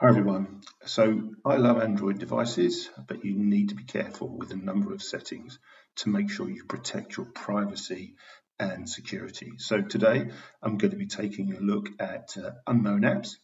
Hi everyone. So I love Android devices, but you need to be careful with a number of settings to make sure you protect your privacy and security. So today I'm going to be taking a look at uh, unknown apps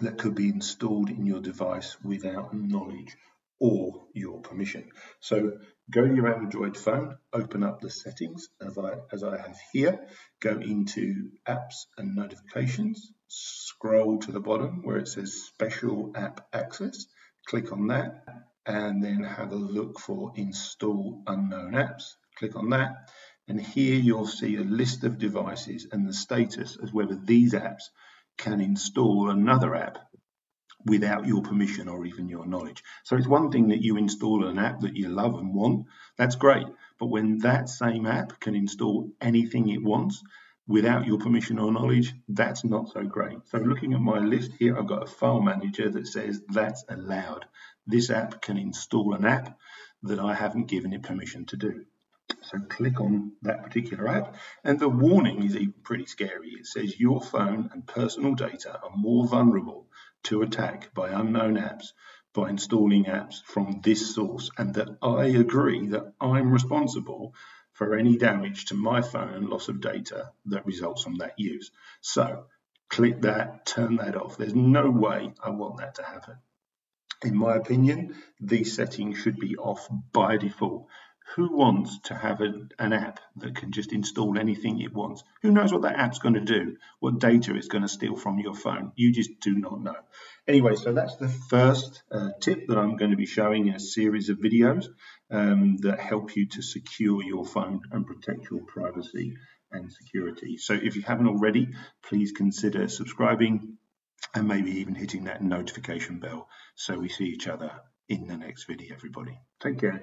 that could be installed in your device without knowledge or your permission. So go to your Android phone, open up the settings as I, as I have here, go into apps and notifications, scroll to the bottom where it says special app access, click on that and then have a look for install unknown apps. Click on that and here you'll see a list of devices and the status as whether these apps can install another app without your permission or even your knowledge. So it's one thing that you install an app that you love and want, that's great. But when that same app can install anything it wants without your permission or knowledge, that's not so great. So looking at my list here, I've got a file manager that says that's allowed. This app can install an app that I haven't given it permission to do. So click on that particular app and the warning is even pretty scary. It says your phone and personal data are more vulnerable to attack by unknown apps by installing apps from this source and that I agree that I'm responsible for any damage to my phone and loss of data that results from that use. So click that, turn that off. There's no way I want that to happen. In my opinion, these settings should be off by default who wants to have a, an app that can just install anything it wants? Who knows what that app's going to do? What data it's going to steal from your phone? You just do not know. Anyway, so that's the first uh, tip that I'm going to be showing in a series of videos um, that help you to secure your phone and protect your privacy and security. So if you haven't already, please consider subscribing and maybe even hitting that notification bell so we see each other in the next video, everybody. Take care.